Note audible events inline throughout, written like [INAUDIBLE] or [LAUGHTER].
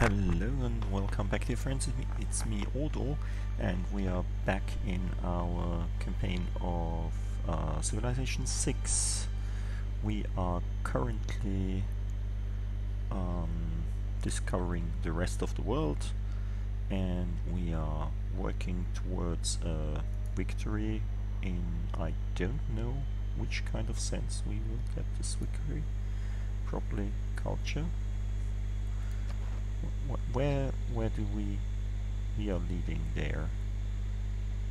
Hello and welcome back dear friends, it's me, Odo and we are back in our campaign of uh, Civilization 6. We are currently um, discovering the rest of the world and we are working towards a victory in I don't know which kind of sense we will get this victory. Probably culture where where do we we are leading there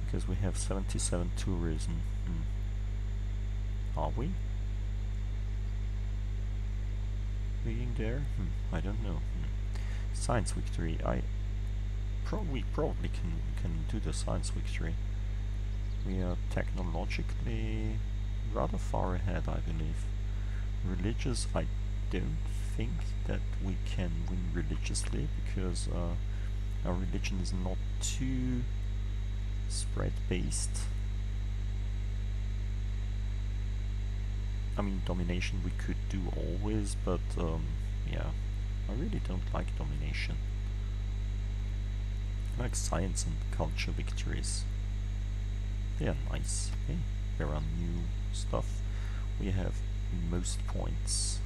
because we have 77 tourism hmm. are we leading there hmm. I don't know hmm. science victory I probably probably can can do the science victory we are technologically rather far ahead I believe religious I don't think that we can win religiously because uh, our religion is not too spread based. I mean domination we could do always but um, yeah I really don't like domination. I like science and culture victories. They are nice. Okay? There are new stuff. We have most points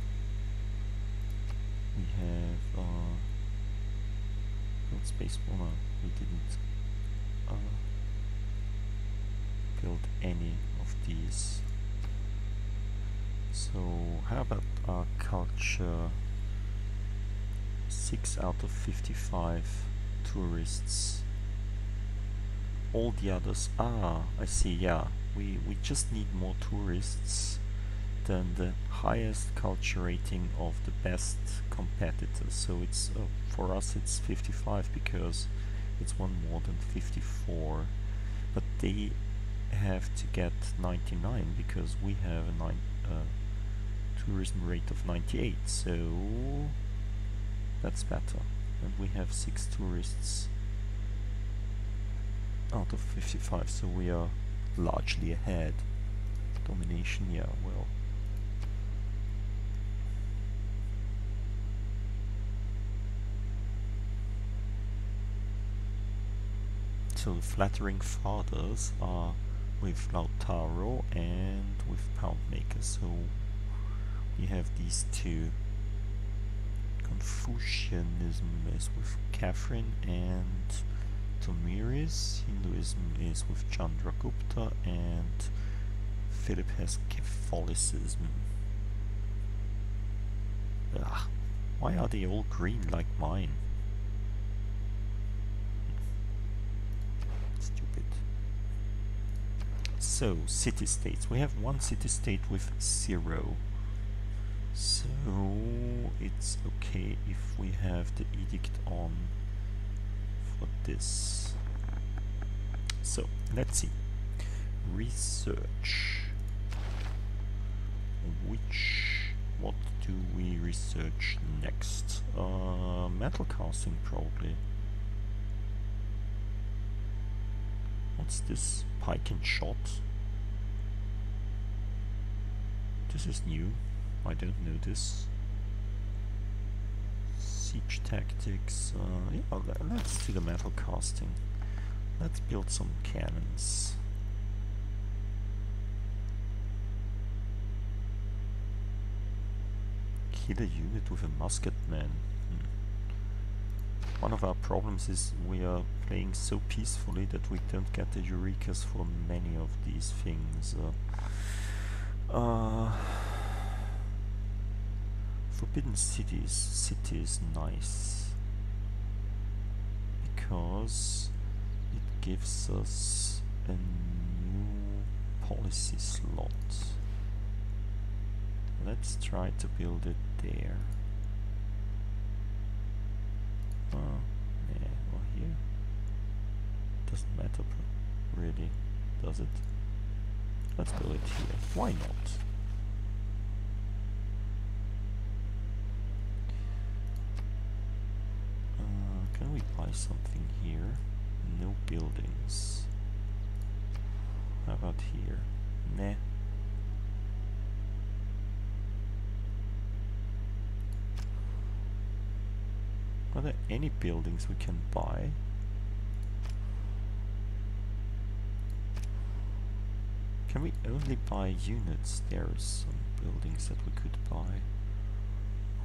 we have uh, space no, we didn't uh, build any of these. So how about our culture? 6 out of 55 tourists. All the others ah I see yeah. We we just need more tourists than the highest culture rating of the best competitors. So it's uh, for us it's 55 because it's one more than 54. But they have to get 99 because we have a nine, uh, tourism rate of 98. So that's better. And we have six tourists out of 55, so we are largely ahead. Domination, yeah, well, So flattering fathers are with Lautaro and with Poundmaker. So we have these two. Confucianism is with Catherine and Tomiris. Hinduism is with Chandragupta and Philip has Catholicism. Ugh, why are they all green like mine? So, city-states. We have one city-state with zero. So, it's okay if we have the edict on for this. So, let's see. Research. Which, what do we research next? Uh, metal casting probably. What's this? Pike and shot? This is new. I don't know this. Siege tactics. Uh, yeah, let's do the metal casting. Let's build some cannons. Kill a unit with a musketman. One of our problems is we are playing so peacefully that we don't get the Eurekas for many of these things. Uh, uh, Forbidden Cities. City is nice. Because it gives us a new policy slot. Let's try to build it there. Uh, yeah, or here. Doesn't matter really, does it? Let's build it here. Why not? Uh, can we buy something here? No buildings. How about here? Nah. There any buildings we can buy? Can we only buy units? There are some buildings that we could buy.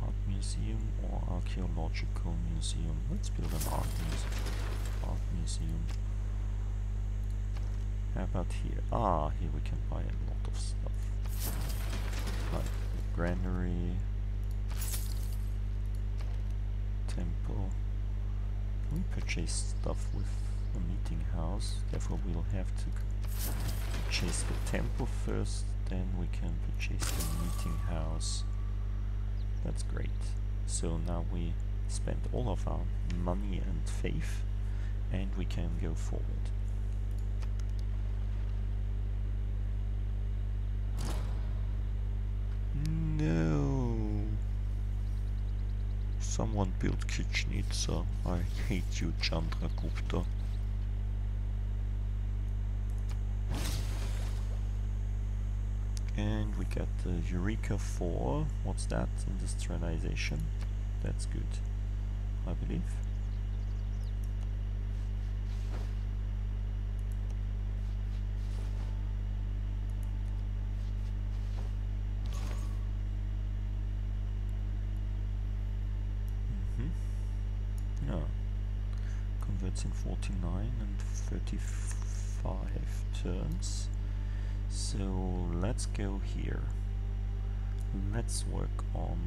Art museum or archaeological museum. Let's build an art museum. Art museum. How about here? Ah, here we can buy a lot of stuff. Like granary, temple. We purchase stuff with a meeting house? Therefore we'll have to purchase the temple first, then we can purchase the meeting house. That's great. So now we spend all of our money and faith and we can go forward. No. Someone built Chichen Itza. I hate you, Chandragupta. And we got the Eureka 4. What's that? Industrialization. That's good, I believe. Converts in 49 and 35 turns. So let's go here. Let's work on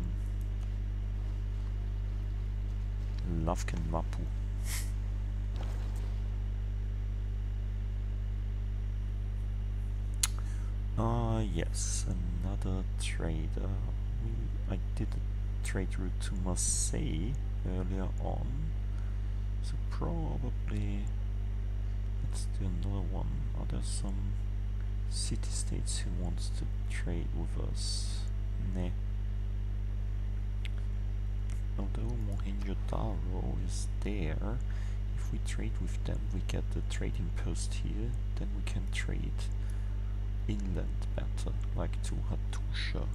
Lavken Mapu. Ah, yes, another trader. We, I did a trade route to Marseille earlier on, so probably let's do another one. Are there some city-states who wants to trade with us? Nah. Although Mohenjo-Daro is there, if we trade with them, we get the trading post here, then we can trade inland better, like to Hattusha.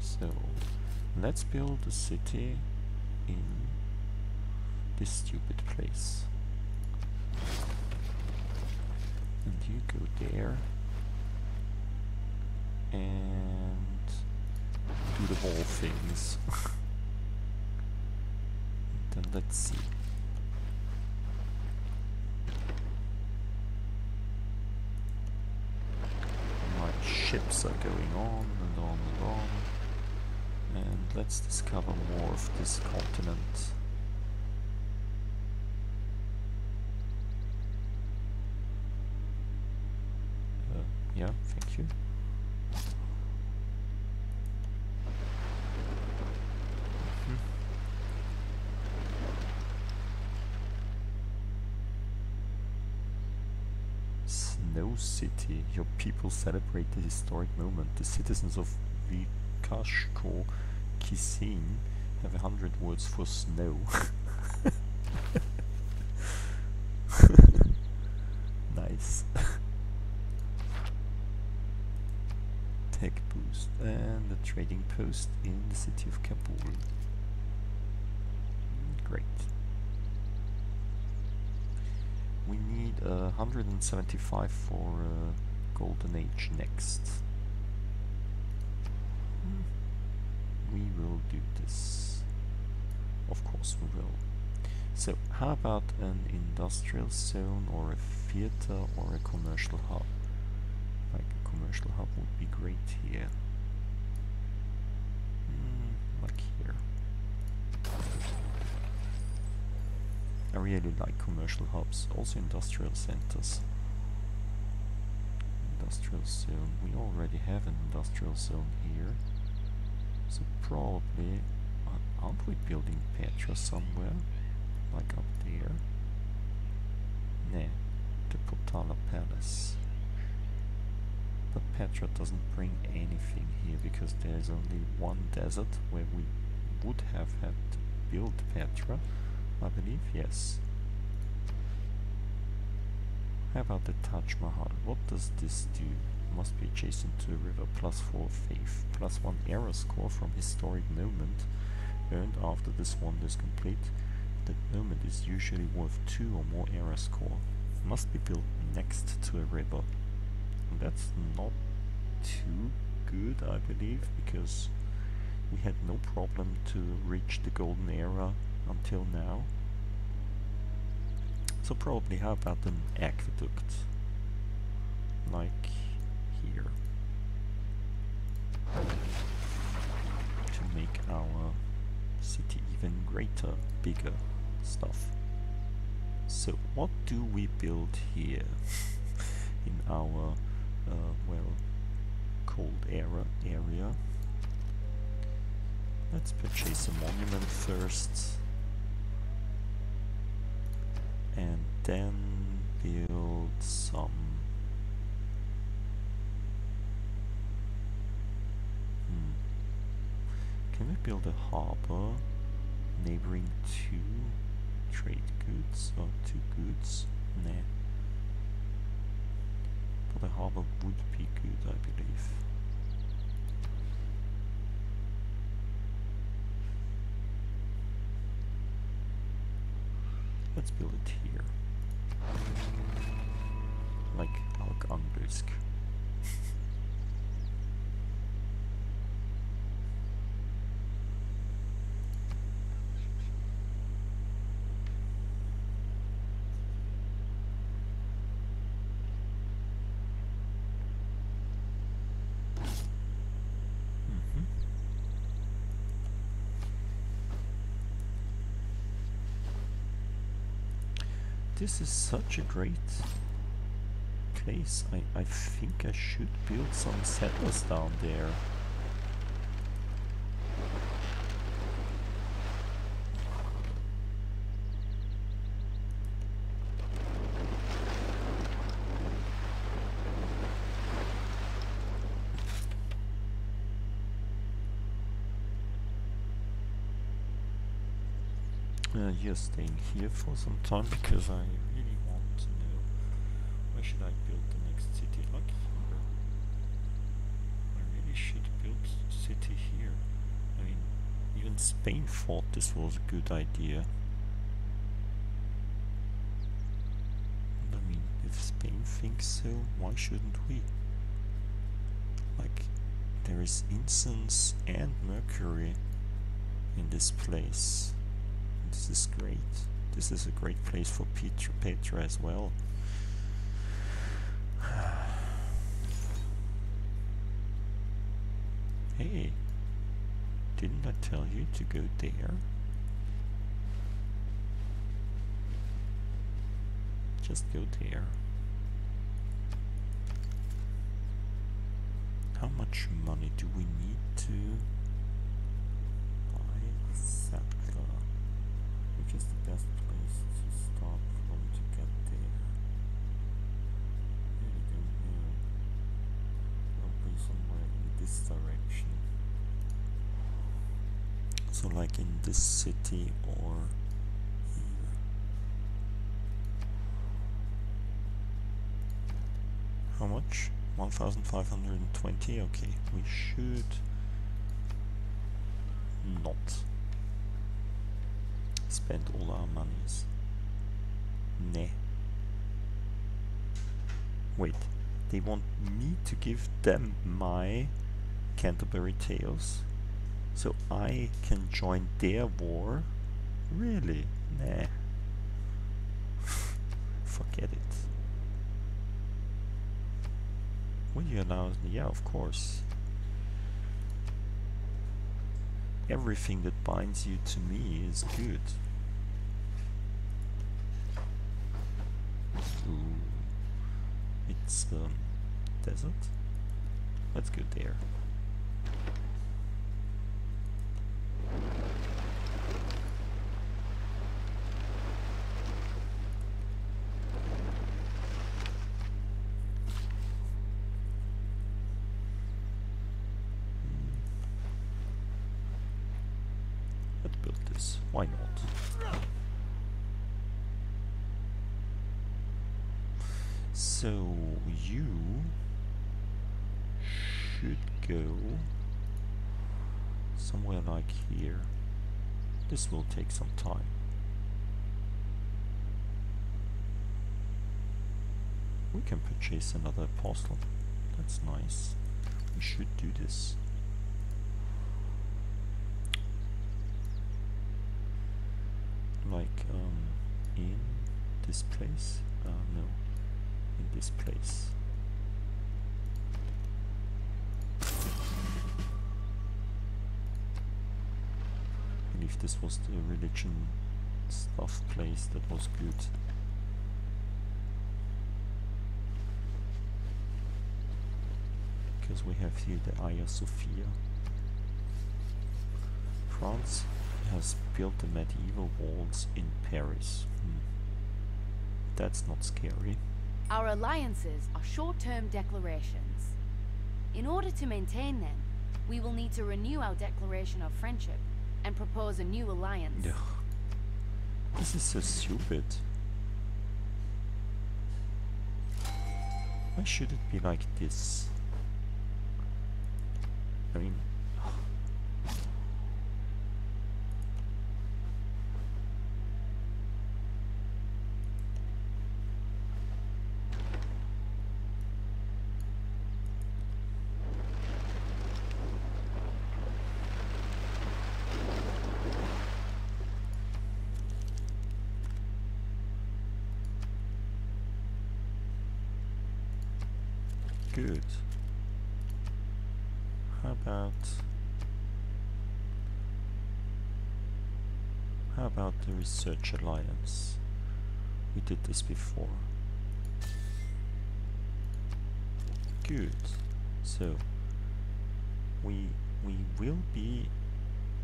So, let's build a city in this stupid place. And you go there and do the whole things. [LAUGHS] then let's see. My ships are going on and on and on. And let's discover more of this continent. Uh, yeah, thank you. Mhm. Snow City. Your people celebrate the historic moment. The citizens of Vikashko Kisin have a hundred words for snow. [LAUGHS] nice. Tech boost and a trading post in the city of Kabul. Great. We need uh, 175 for uh, Golden Age next. We will do this. Of course we will. So, how about an industrial zone or a theater or a commercial hub? Like a commercial hub would be great here. Mm, like here. I really like commercial hubs, also industrial centers. Industrial zone. We already have an industrial zone here. So probably, uh, aren't we building Petra somewhere? Like up there? Nah, the Potala Palace. But Petra doesn't bring anything here because there's only one desert where we would have had to build Petra. I believe, yes. How about the Taj Mahal? What does this do? Must be adjacent to a river. Plus 4 faith. Plus 1 era score from historic moment. Earned after this wonder is complete. That moment is usually worth 2 or more era score. Must be built next to a river. That's not too good, I believe, because we had no problem to reach the golden era until now. So probably how about an aqueduct? Like greater, bigger stuff. So what do we build here [LAUGHS] in our uh, well cold era area? Let's purchase a monument first and then build some hmm. Can we build a harbor neighboring two trade goods or two goods? Nah. But a harbor would be good, I believe. Let's build it here. Like Arkhangelsk. This is such a great place. I, I think I should build some settlers down there. You're staying here for some time because I really want to know where should I build the next city like here. I really should build city here. I mean, even Spain thought this was a good idea. And I mean, if Spain thinks so, why shouldn't we? Like, there is incense and mercury in this place. This is great. This is a great place for Petra, Petra as well. [SIGHS] hey, didn't I tell you to go there? Just go there. How much money do we need to buy settler? which is the best place to start from to get there. Really don't know. Probably somewhere in this direction. So like in this city or here. How much? 1520? Okay, we should not spend all our monies. Nah. Wait, they want me to give them my Canterbury Tales so I can join their war? Really? Nah. [LAUGHS] Forget it. Will you allow? Yeah, of course. Everything that binds you to me is good. It's um, desert. Let's go there. This will take some time. We can purchase another apostle. That's nice. We should do this. Like um, in this place? Uh, no, in this place. Believe this was the religion stuff place that was good. Because we have here the Hagia Sophia. France has built the medieval walls in Paris. Hmm. That's not scary. Our alliances are short-term declarations. In order to maintain them, we will need to renew our declaration of friendship and propose a new alliance. Ugh. This is so stupid. Why should it be like this? I mean... Good. How about... How about the Research Alliance? We did this before. Good. So, we we will be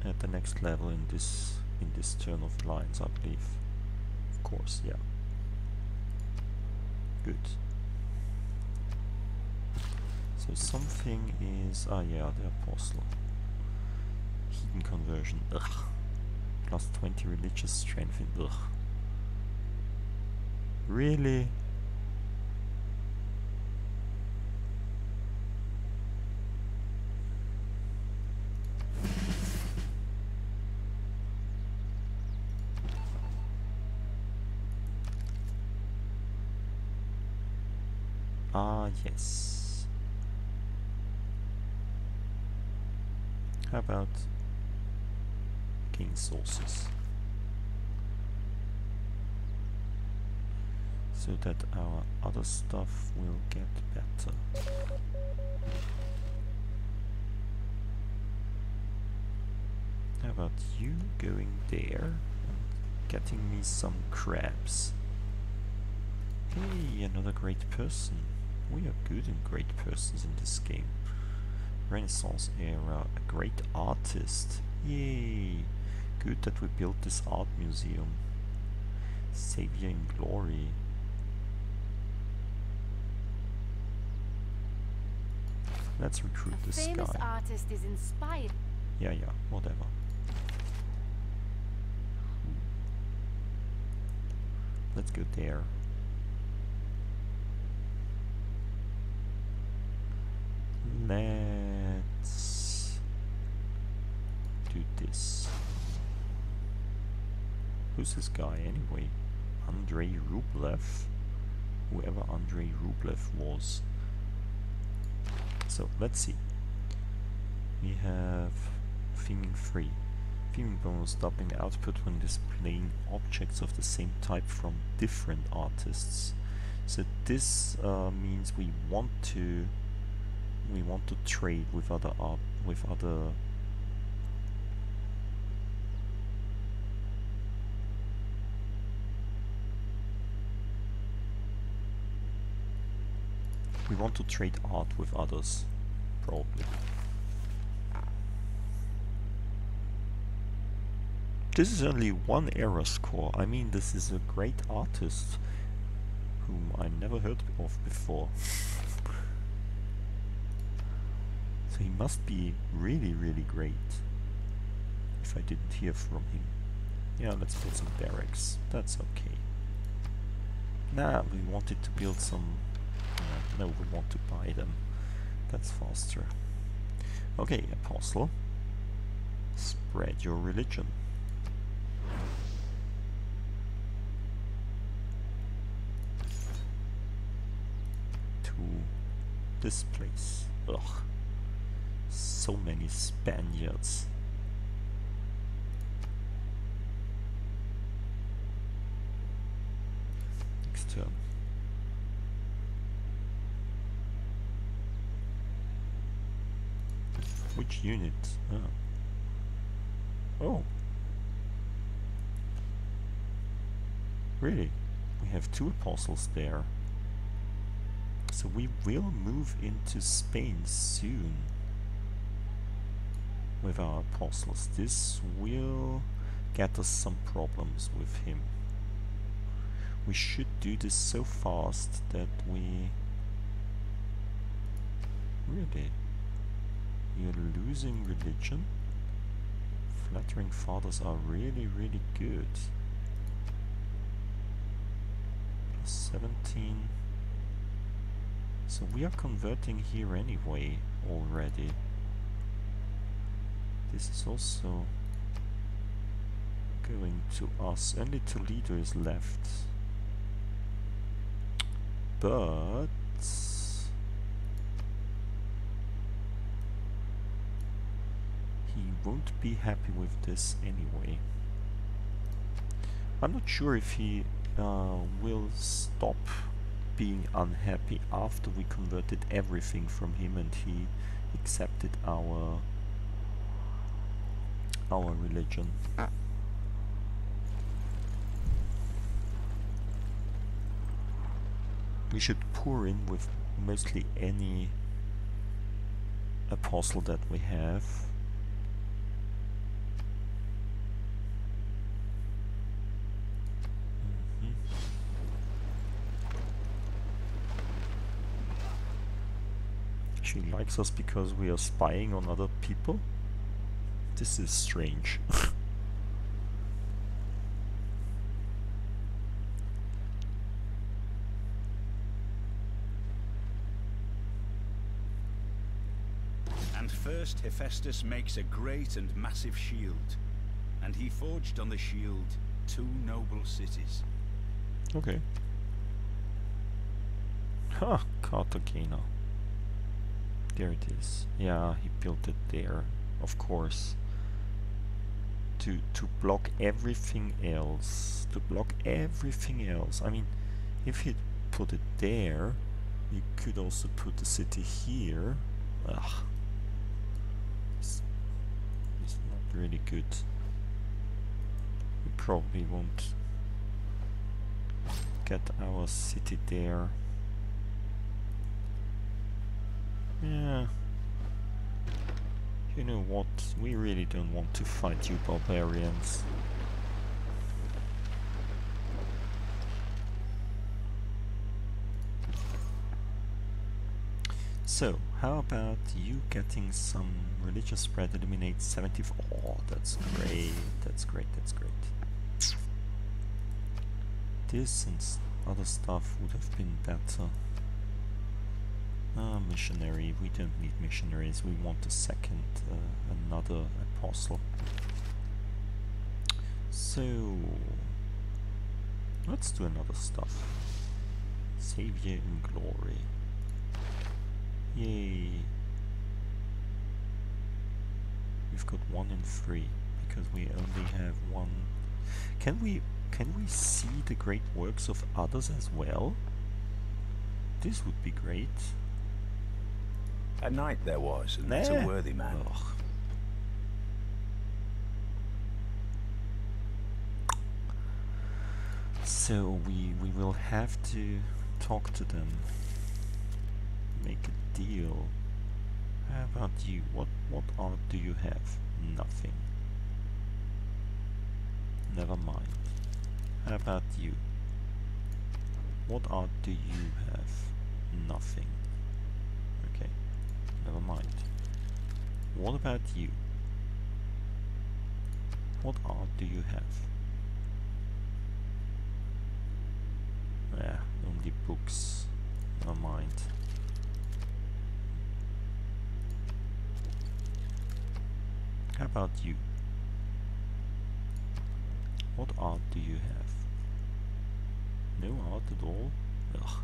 at the next level in this in this turn of alliance, I believe. Of course, yeah. Good. So something is... Ah yeah, the Apostle. Heathen conversion. Ugh. Plus 20 religious strength in... Ugh. Really? Ah, yes. How about king sources? So that our other stuff will get better. How about you going there and getting me some crabs? Hey, another great person. We are good in great persons in this game. Renaissance era, a great artist. Yay! Good that we built this art museum. Savior in glory. Let's recruit A this famous guy. artist is inspired. Yeah, yeah, whatever. Let's go there. Who's this guy anyway? Andrei Rublev? Whoever Andrei Rublev was. So, let's see. We have theming 3. Theming bonus doubling output when displaying objects of the same type from different artists. So this uh, means we want to we want to trade with other art with other we want to trade art with others probably this is only one era score I mean this is a great artist whom I never heard of before So he must be really, really great. If I didn't hear from him. Yeah, let's build some barracks. That's okay. Nah, we wanted to build some... Uh, no, we want to buy them. That's faster. Okay, apostle. Spread your religion. To this place. Ugh. So many Spaniards. Next turn. Which unit? Oh. Oh. Really? We have two apostles there. So we will move into Spain soon with our apostles. This will get us some problems with him. We should do this so fast that we... Really? You're losing religion? Flattering fathers are really, really good. Plus 17. So we are converting here anyway already. This is also going to us. Only Toledo is left. But he won't be happy with this anyway. I'm not sure if he uh, will stop being unhappy after we converted everything from him and he accepted our our religion. We should pour in with mostly any apostle that we have. She likes us because we are spying on other people? This is strange. [LAUGHS] And first Hephaestus makes a great and massive shield, and he forged on the shield two noble cities. okay. Ha, Cartagena. There it is. Yeah, he built it there, of course. To to block everything else. To block everything else. I mean, if he put it there, he could also put the city here. Ugh. It's, it's not really good. We probably won't get our city there. Yeah. You know what? We really don't want to fight you barbarians. So, how about you getting some religious spread eliminate 70 Oh, that's great, that's great, that's great. This and other stuff would have been better. Ah, missionary. We don't need missionaries. We want a second, uh, another apostle. So, let's do another stuff. Savior in glory. Yay. We've got one in three because we only have one. Can we can we see the great works of others as well? This would be great. A knight there was, and that's a worthy man. Ugh. So we we will have to talk to them. Make a deal. How about you? What what art do you have? Nothing. Never mind. How about you? What art do you have? Nothing. Never mind. What about you? What art do you have? Yeah, only books. Never mind. How about you? What art do you have? No art at all? Ugh.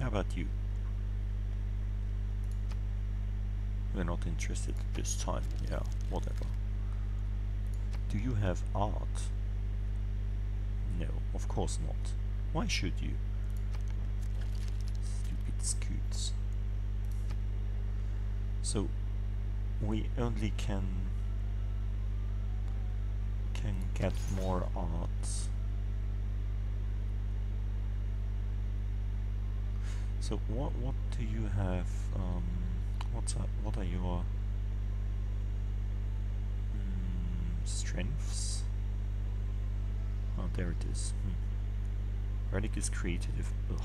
How about you? We're not interested this time. Yeah, whatever. Do you have art? No, of course not. Why should you? Stupid scoots. So, we only can can get more art. So what what do you have? Um, what's that? What are your mm, strengths? Oh, there it is. Hmm. Relic is creative. Ugh.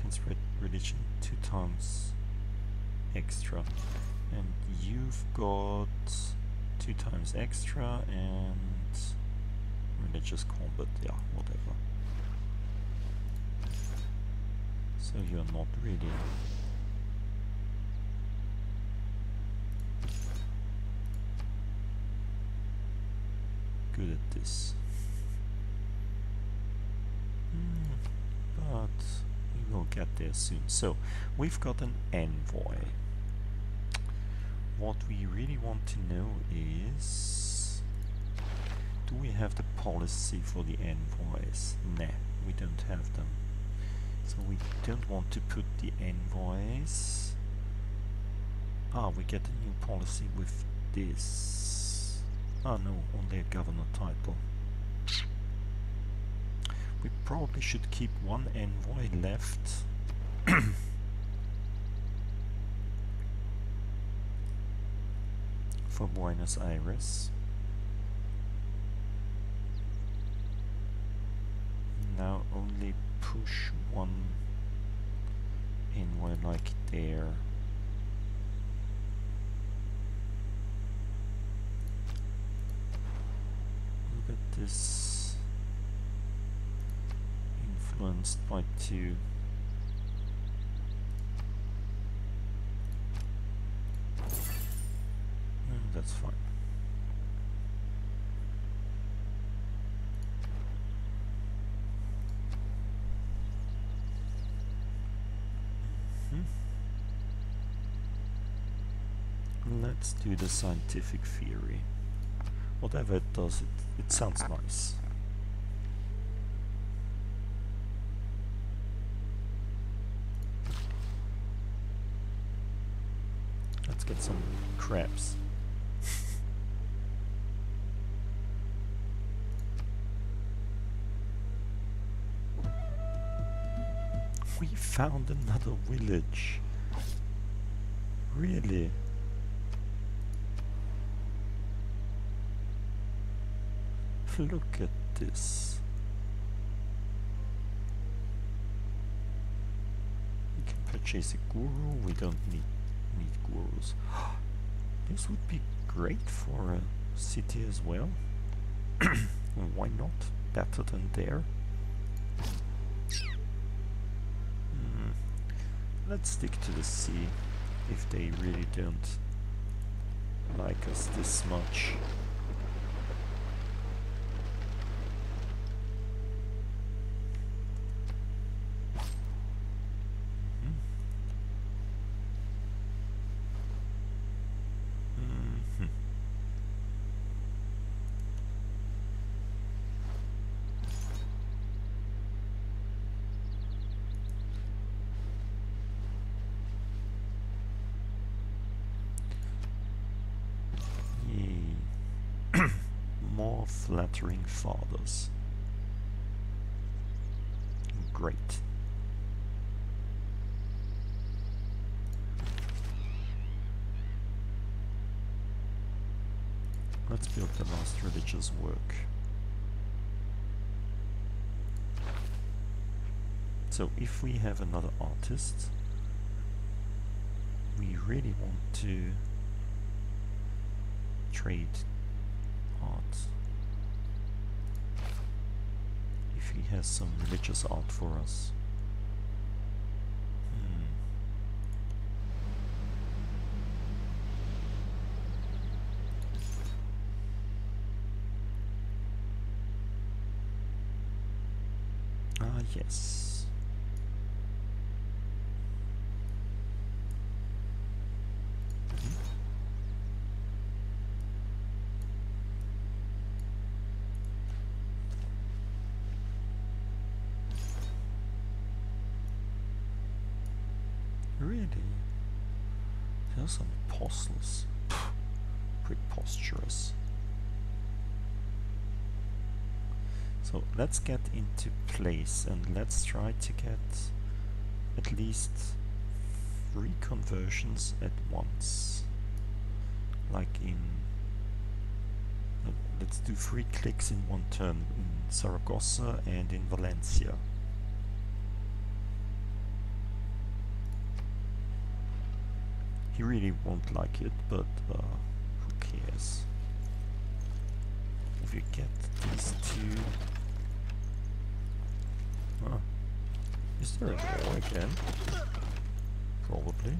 Can spread religion two times extra. And you've got two times extra and religious combat, yeah, whatever. So you're not really good at this. Mm, but we will get there soon. So, we've got an envoy. What we really want to know is... Do we have the policy for the envoys? Nah, we don't have them. So we don't want to put the envoys... Ah, we get a new policy with this. Ah no, only a governor title. We probably should keep one envoy left. [COUGHS] for Buenos Aires. Now only push one envoy like there. Look at this influenced by two Let's the scientific theory. Whatever it does, it, it sounds nice. Let's get some crabs. [LAUGHS] we found another village. Really? Look at this. We can purchase a guru, we don't need need gurus. [GASPS] this would be great for a city as well. [CLEARS THROAT] Why not? Better than there. Hmm. Let's stick to the sea if they really don't like us this much. More flattering fathers. Great. Let's build the last religious work. So if we have another artist, we really want to trade art. If he has some religious art for us. Hmm. yes. Mhm. Really? There's some apostles. Preposterous. So let's get into place and let's try to get at least three conversions at once. Like in. let- Let's do three clicks in one turn in Saragossa and in Valencia. He really won't like it, but uh, who cares? If you get these two. Huh. Is there a war again? Probably.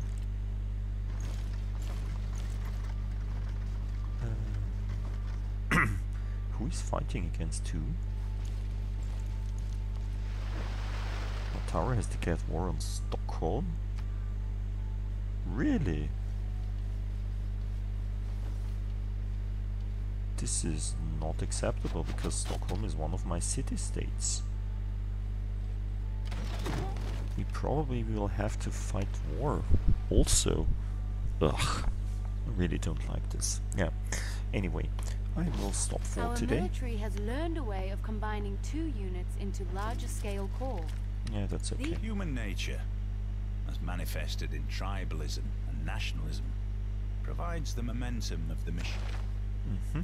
Um, [CLEARS THROAT] who is fighting against two? Matara has declared war on Stockholm? Really? This is not acceptable because Stockholm is one of my city-states. We probably will have to fight war also. Ugh. I really don't like this. Yeah. Anyway, I will stop for Our today. military has learned a way of combining two units into larger scale corps. Yeah, that's okay. Human nature, as manifested in tribalism and nationalism, provides the momentum of the mission. hmm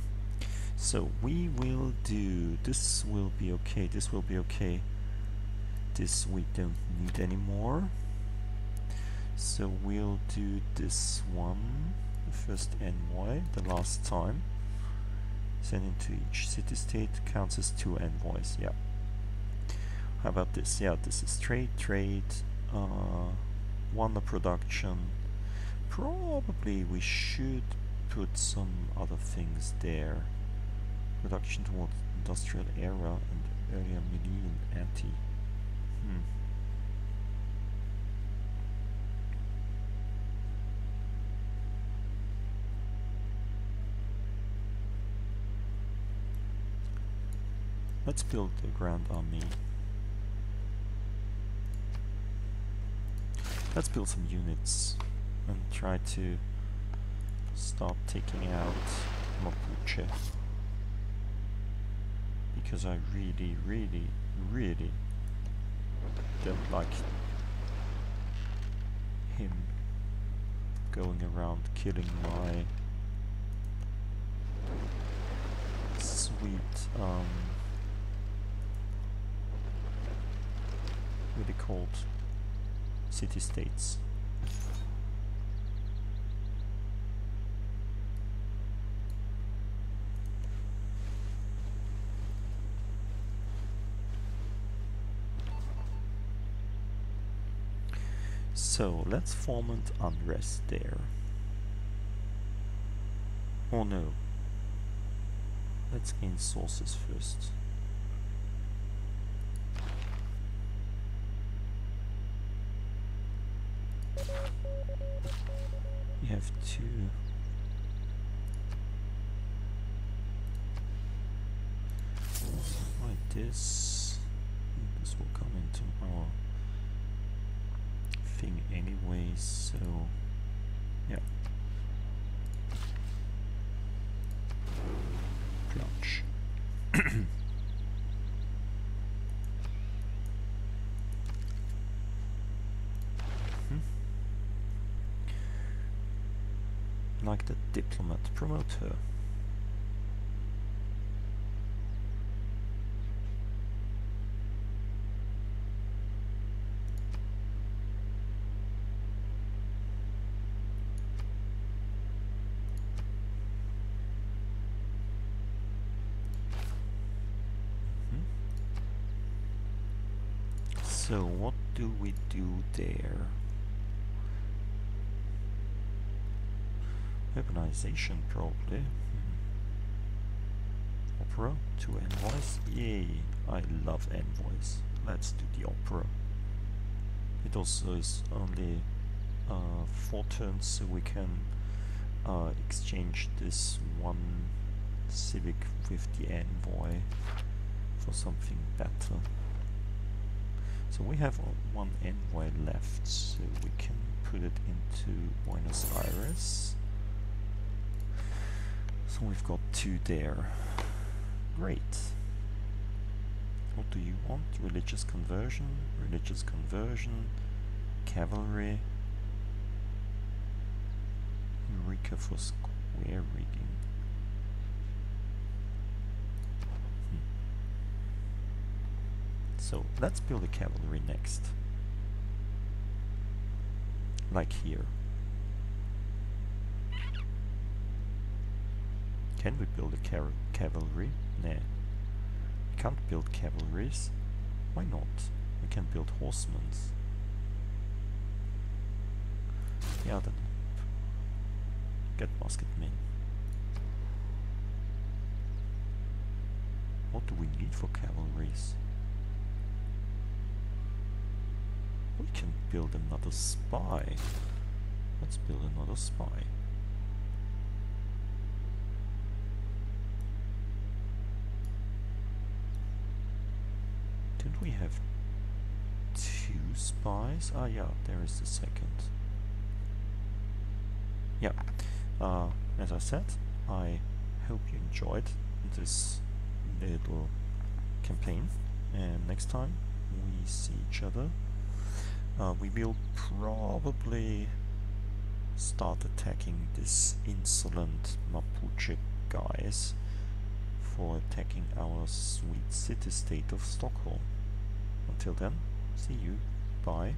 So we will do. This will be okay. This will be okay. This we don't need anymore. So we'll do this one. The first envoy, the last time. Send into each city-state counts as two envoys. Yeah. How about this? Yeah, this is trade, trade, uh, wonder production. Probably we should put some other things there. Production towards industrial era and earlier millennium anti. Hmm. Let's build the Grand Army. Let's build some units and try to start taking out Mapuche. Because I really, really, really don't like him going around killing my sweet, um, what are they called? City states. So let's foment unrest there. Oh no. Let's gain sources first. You have two. Like this. This will come into our thing anyway, so yeah. Plunge. Mhm. Like the diplomat, promote her. Mhm. So what do we do there? Urbanization probably. Hmm. Opera, two envoys. Yay, I love envoys. let's do the opera. It also is only uh, four turns, so we can uh, exchange this one civic with the envoy for something better. So we have one envoy left, so we can put it into Buenos Aires. So we've got two there. Great. What do you want? Religious conversion, religious conversion, cavalry, Eureka for square rigging. Hmm. So let's build a cavalry next. Like here. Can we build a cavalry? Nah. We can't build cavalries. Why not? We can build horsemen. Yeah, then. Get musketmen. What do we need for cavalries? We can build another spy. Let's build another spy. Didn't we have two spies? Ah yeah, there is the second. Yeah, uh, as I said, I hope you enjoyed this little campaign and next time we see each other uh, we will probably start attacking this insolent Mapuche guys for attacking our sweet city-state of Stockholm. Until then, see you. Bye.